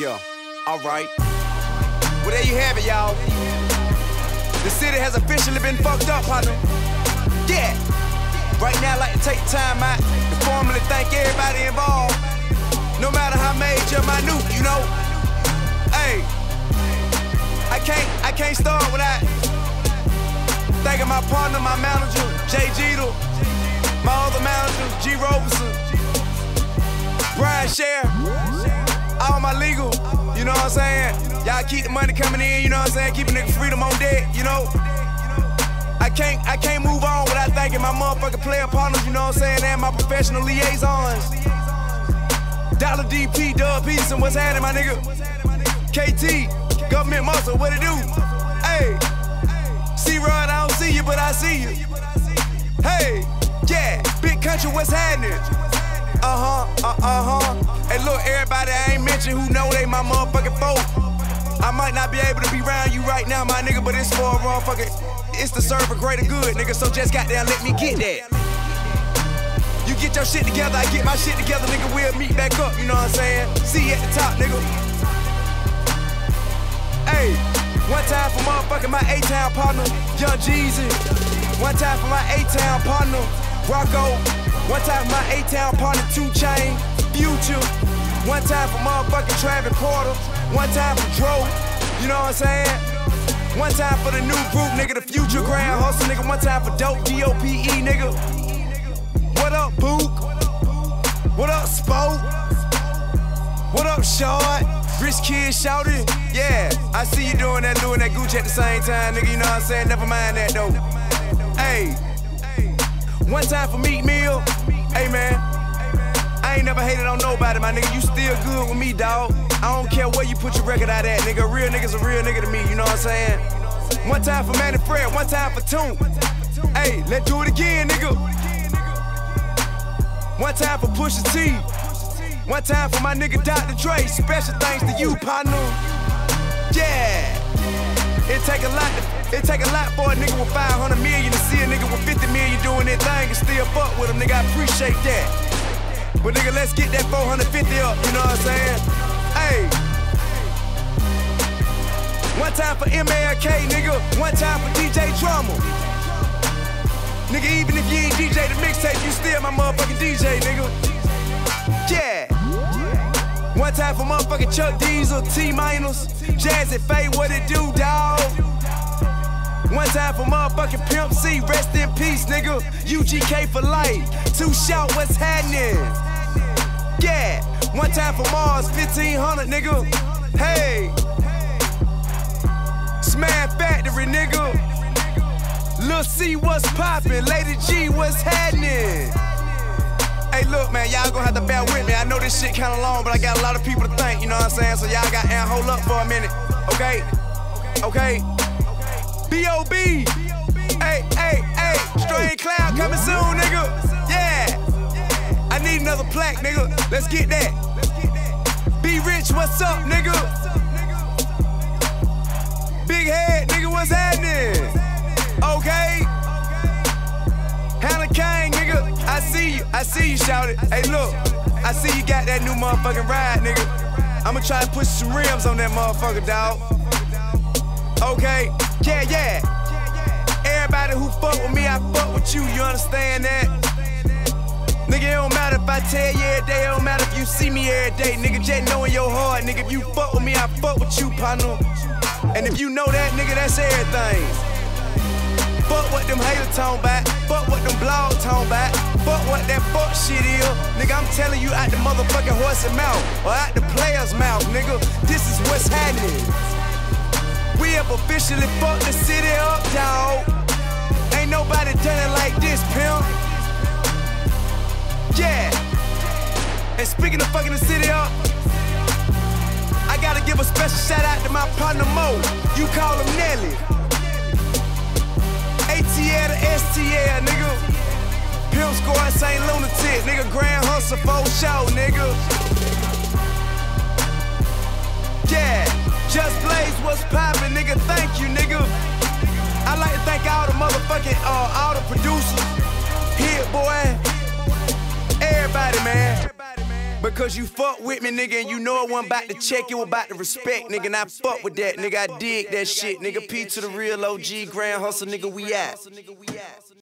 Yeah, alright. Well, there you have it, y'all. The city has officially been fucked up, partner. Yeah. Right now, I'd like to take time out to formally thank everybody involved. No matter how major, minute, you know. Hey, I can't, I can't start without thanking my partner, my manager, Jay Geter, my other manager, G. Roberson, Brian Share, all my legal, you know what I'm saying? Y'all keep the money coming in, you know what I'm saying? Keep a nigga freedom on deck, you know? I can't, I can't move on without thanking my motherfucking player partners, you know what I'm saying? And my professional liaisons. Dollar DP, Dub Peterson, what's happening, my nigga? KT, government muscle, what it do? Hey, C-Rod, I don't see you, but I see you. Hey, yeah, big country, what's happening? Uh-huh, uh, uh-huh. Hey, look, everybody I mentioned who know they my motherfucking folk. I might not be able to be around you right now, my nigga, but it's for a motherfucking, it's to serve a greater good, nigga, so just goddamn let me get that. You get your shit together, I get my shit together, nigga, we'll meet back up, you know what I'm saying? See you at the top, nigga. Hey, one time for motherfucking my A-Town partner, Young Jeezy. One time for my A-Town partner, Rocko. One time for my A-Town partner, 2 Chain, Future. One time for motherfucking Travis Porter. One time for Dro. You know what I'm saying? One time for the new group, nigga, the Future Grand Hustle, nigga. One time for Dope, D-O-P-E, nigga. What up, Book? What up, Spoke? What up, Short? Rich kid shouted. Yeah, I see you doing that, doing that Gucci at the same time, nigga. You know what I'm saying? Never mind that though. Hey, one time for Meek Mill. Ain't never hated on nobody, my nigga. You still good with me, dog. I don't care where you put your record out at, nigga. Real nigga's a real nigga to me. You know what I'm saying? One time for Mannie Fresh, one time for Toon. Hey, let's do it again, nigga. One time for Pusha T. One time for my nigga Dr. Dre. Special thanks to you, partner. Yeah. It take a lot. To, it take a lot for a nigga with 500 million to see a nigga with 50 million doing that thing and still fuck with him, nigga. I appreciate that. But nigga, let's get that 450 up. You know what I'm saying? Hey. One time for MLK, nigga. One time for DJ Drama. Nigga, even if you ain't DJ the mixtape, you still my motherfucking DJ, nigga. Yeah. One time for motherfucking Chuck Diesel, T Minus, Jazze Pha, what it do, dawg? One time for motherfucking Pimp C, rest in peace, nigga. UGK for life. Too Short, what's happening? Yeah. One time for Mars, 1500, nigga. Hey. Smash Factory, nigga. Lil C, what's poppin'? Lady G, what's happening? Hey, look, man, y'all gonna have to bear with me. I know this shit kinda long, but I got a lot of people to thank, you know what I'm saying? So y'all got to hold up for a minute, okay? Okay? B.O.B. Hey, hey, plaque, nigga. Let's get that. Be rich, what's up, nigga? Big head, nigga, what's happening? Okay. Hannah Kane, nigga. I see you. I see you shouted. Hey, look. I see you got that new motherfucking ride, nigga. I'ma try to push some rims on that motherfucker, dog. Okay. Yeah, yeah. Everybody who fuck with me, I fuck with you. You understand that? Nigga, it don't matter if I tell you every day. It don't matter if you see me every day. Nigga, just know in your heart, nigga. If you fuck with me, I fuck with you, partner. And if you know that, nigga, that's everything. Fuck what them haters talking about. Fuck what them blogs talking about. Fuck what that fuck shit is. Nigga, I'm telling you out the motherfucking horse's mouth. Or out the player's mouth, nigga. This is what's happening. We have officially fucked the city up, Speaking of fucking the city up, I gotta give a special shout out to my partner Mo. You call him Nelly. ATL to STL, nigga. Pimp Squad St. Lunatic, nigga. Grand Hustle for show, nigga. Yeah, Just Blaze, what's poppin', nigga? Thank you, nigga. I'd like to thank all the motherfucking, uh, all the producers. Hit-Boy. Everybody, man. Because you fuck with me, nigga, and you know I wasn't about to check, you about to respect, nigga. And I fuck with that, nigga. I dig that shit, nigga. P to the real OG, Grand Hustle, nigga, we at.